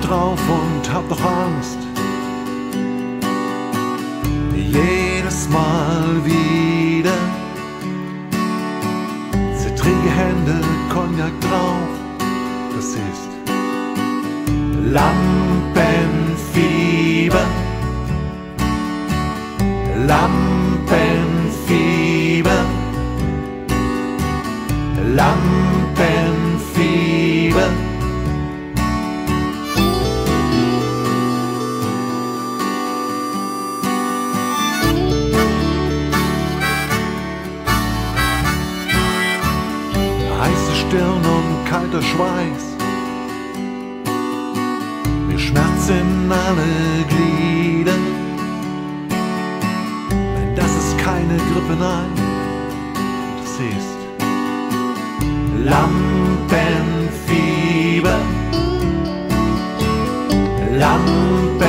drauf und hab doch Angst. Jedes Mal wieder. Zittrige Hände, Cognac drauf. Das ist Lampenfieber. Lampenfieber. Heiße Stirn und kalter Schweiß. Mir schmerzen alle Glieder. Nein, das ist keine Grippe, nein. Das ist Lampenfieber. Lampenfieber.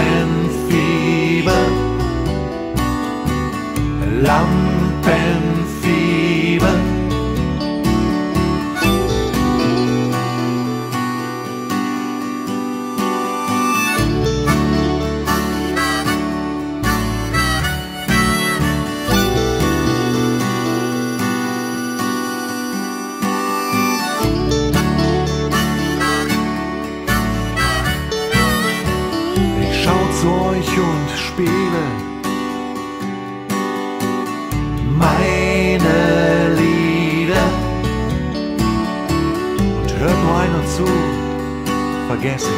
Lampenfieber. zu, vergess es.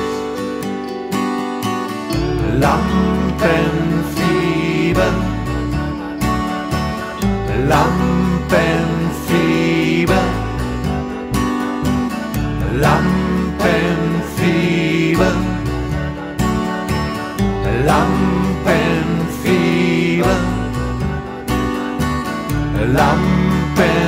Lampenfieber, Lampenfieber, Lampenfieber, Lampenfieber, Lampenfieber.